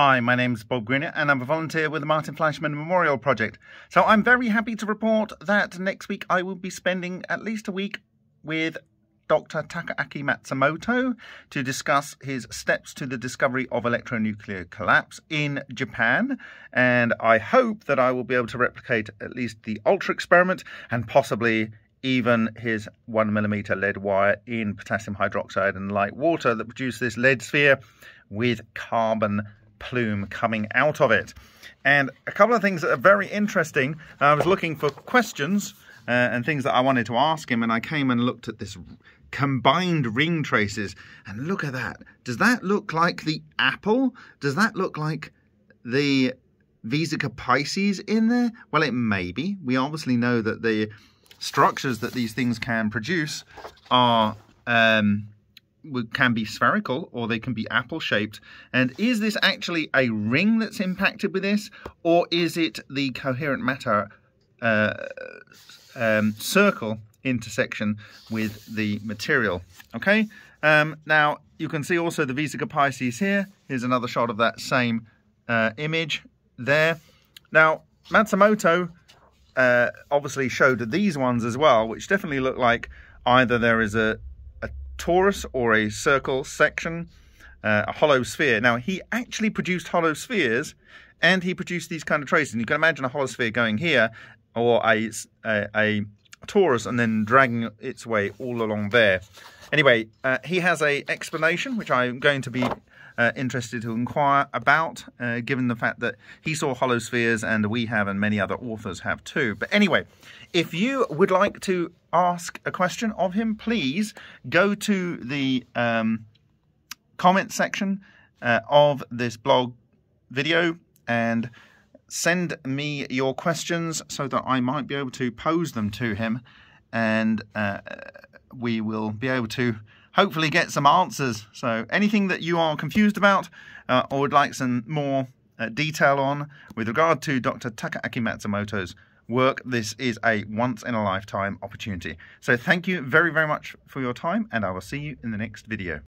Hi, my name's Bob Greenyer and I'm a volunteer with the Martin Fleischmann Memorial Project. So I'm very happy to report that next week I will be spending at least a week with Dr. Takaaki Matsumoto to discuss his steps to the discovery of electronuclear collapse in Japan. And I hope that I will be able to replicate at least the Ultra experiment and possibly even his one millimeter lead wire in potassium hydroxide and light water that produce this lead sphere with carbon plume coming out of it. And a couple of things that are very interesting. I was looking for questions uh, and things that I wanted to ask him, and I came and looked at this combined ring traces. And look at that. Does that look like the apple? Does that look like the Vesica Piscis in there? Well, it may be. We obviously know that the structures that these things can produce are um, can be spherical or they can be apple shaped. And is this actually a ring that's impacted with this or is it the coherent matter uh, um, circle intersection with the material? Okay, um, now you can see also the Vesica Piscis here. Here's another shot of that same uh, image there. Now, Matsumoto uh, obviously showed these ones as well, which definitely look like either there is a, torus or a circle section, uh, a hollow sphere. Now, he actually produced hollow spheres and he produced these kind of traces. And you can imagine a hollow sphere going here or a, a, a torus and then dragging its way all along there. Anyway, uh, he has a explanation, which I'm going to be uh, interested to inquire about, uh, given the fact that he saw hollow spheres and we have and many other authors have too. But anyway, if you would like to ask a question of him, please go to the um, comment section uh, of this blog video and send me your questions so that I might be able to pose them to him and uh, we will be able to hopefully get some answers. So anything that you are confused about uh, or would like some more uh, detail on with regard to Dr. Takaaki Matsumoto's work, this is a once in a lifetime opportunity. So thank you very, very much for your time and I will see you in the next video.